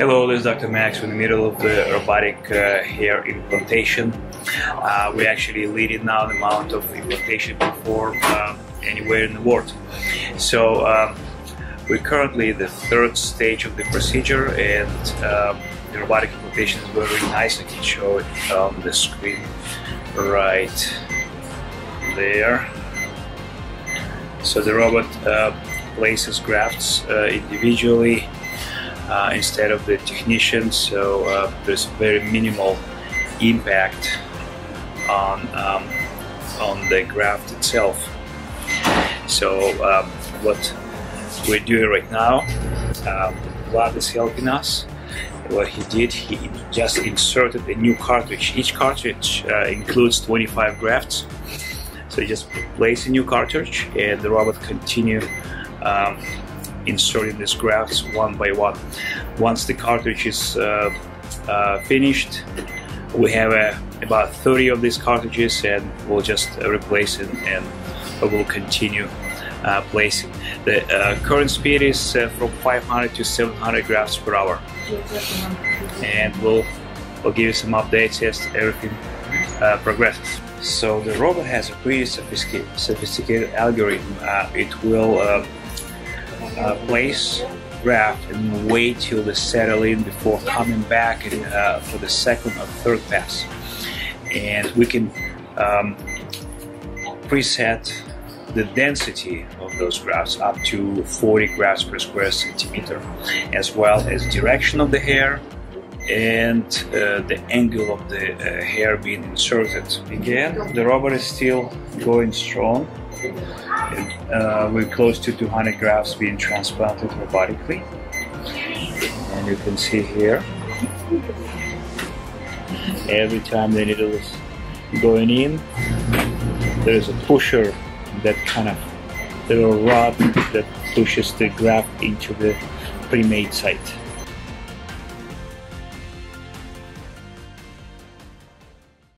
Hello, this is Dr. Max. We're in the middle of the robotic uh, hair implantation. Uh, we're actually leading now the amount of implantation before uh, anywhere in the world. So um, we're currently the third stage of the procedure and um, the robotic implantation is very nice. I can show it on the screen right there. So the robot uh, places grafts uh, individually instead of the technician so uh, there's very minimal impact on um, on the graft itself. So um, what we're doing right now um, Vlad is helping us. What he did he just inserted a new cartridge. Each cartridge uh, includes 25 grafts. So he just place a new cartridge and the robot continue um, inserting these grafts one by one. Once the cartridge is uh, uh, finished, we have uh, about 30 of these cartridges and we'll just replace it and we'll continue uh, placing. The uh, current speed is uh, from 500 to 700 grafts per hour. And we'll, we'll give you some updates as everything progresses. So the robot has a pretty sophisticated, sophisticated algorithm. it will uh, place graft and wait till they settle in before coming back and, uh, for the second or third pass. And we can um, preset the density of those grafts up to 40 grafts per square centimeter, as well as direction of the hair and uh, the angle of the uh, hair being inserted. Again, the robot is still going strong uh, we're close to 200 grafts being transplanted robotically. And you can see here, every time the needle is going in, there is a pusher that kind of little rod that pushes the graft into the pre-made site.